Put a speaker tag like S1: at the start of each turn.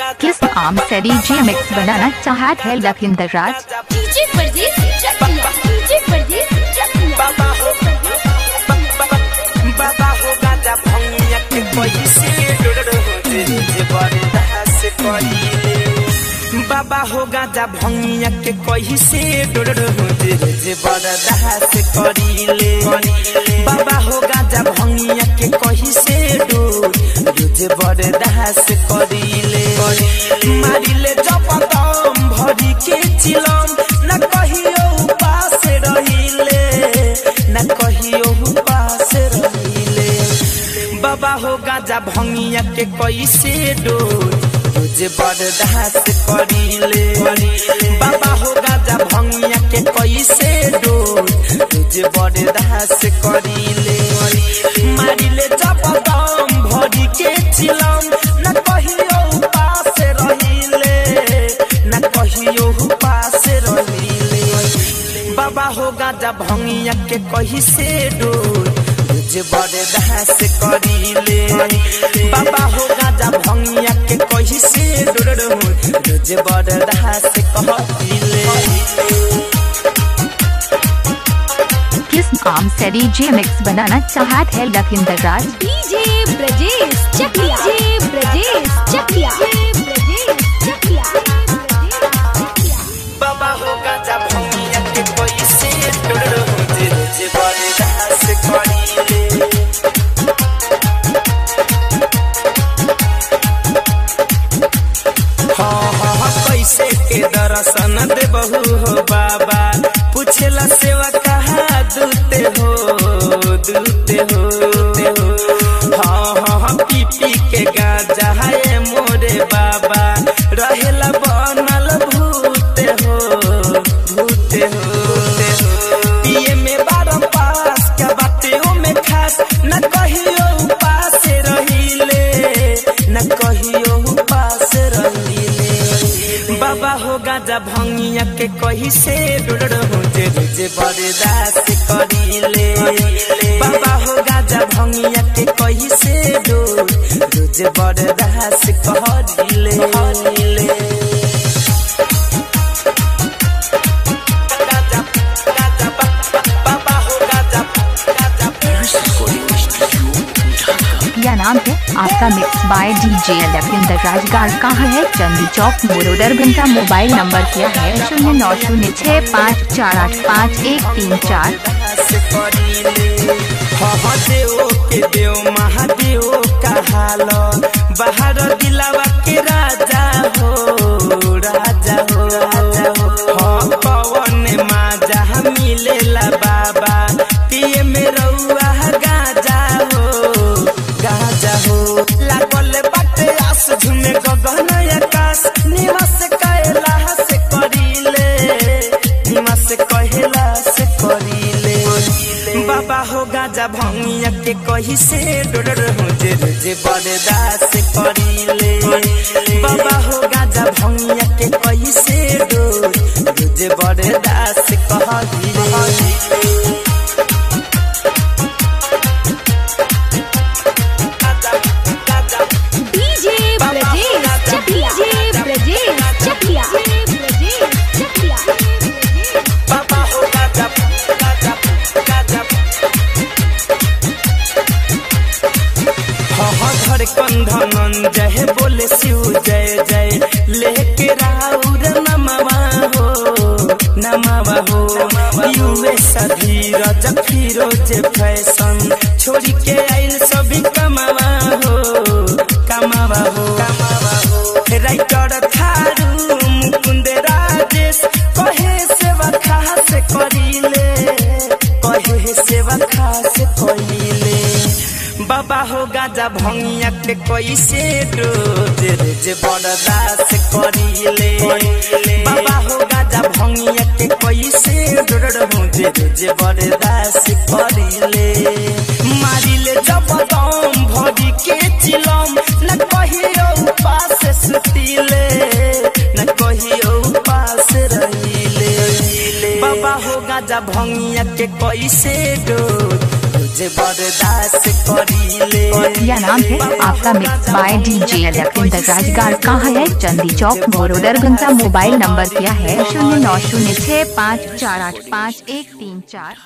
S1: नाम से DJ mix बनाना चाहत है लखिंदर राज?
S2: डीजे परदेस चकिया डीजे परदेस चकिया
S3: बाबा हो हो गाजा भंगिया के पैसे डोर होते जे बरदास करिले बाबा हो गाजा भंगिया के पैसे डोर होते जे बाबा हो गाजा भंगिया के पैसे डोर जे बरदास करिले मारिले जप दम भरी के चिलम न कहियो उपास रहिले न कहियो उपास रहिले बाबा हो गाजा भंगिया के कैसे डोर तुझे बरदास करिले गाजा भंगिया के कही से डोर। तुझे बरदास करिले। बाबा हो गाजा भंगिया के कही से डोर तुझे बरदास कहिले
S1: किस नाम से डीजे मिक्स बनाना चाहत है लखिंदर राज?
S2: डीजे ब्रजेश चकिया। डीजे ब्रजेश चकिया।
S3: दर्शन दे बहू हो बाबा। पूछला सेवा कहा दूते हो दूते हो हाँ। हाँ हाँ पी पी के गाजा है मोरे गाजा भंगिया के कही से डोर हो जे जे बरदास करिले। बाबा हो गाजा भंगिया के कही से डोर जे बरदास करिले करिले। गाजा गाजा बाबा हो गाजा गाजा
S1: यह नाम है आपका मिक्स बाय डीजे लखिंदर राजगार कहाँ है चंदी चौक मोरोदर घंटा मोबाइल नंबर क्या है शून्य नौ शून्य छः पाँच चार आठ पाँच एक तीन चार
S3: बाहर दिलावा के राजा हो के कही से डर हो जे जे करी ले बाबा हो गाजा भंगिया के कही से डर, जे बरदास कहलिले। गाजा कंधन जय बोले शिव जय जय। लेके राउर नमवा हो नमवा हो। युवे धीरज फिरोज फ़ैशन गाजा भंगिया के कैसे रोज रोज बरदास करिले। बाबा हो गाजा भंगिया के कैसे रोज रोज बरदास करिले। मारिले जब दम भरी के चिलम, न कहियो उपास सुतिले, न कहियो उपास रहिले। बाबा हो गाजा भंगिया के कैसे करीले
S1: यह नाम है आपका मिक्स बाय डीजे राजगार कहाँ है? चंदी चौक मोरो दरभंगा मोबाइल नंबर क्या है? शून्य नौ शून्य छः पाँच चार आठ पाँच एक तीन चार।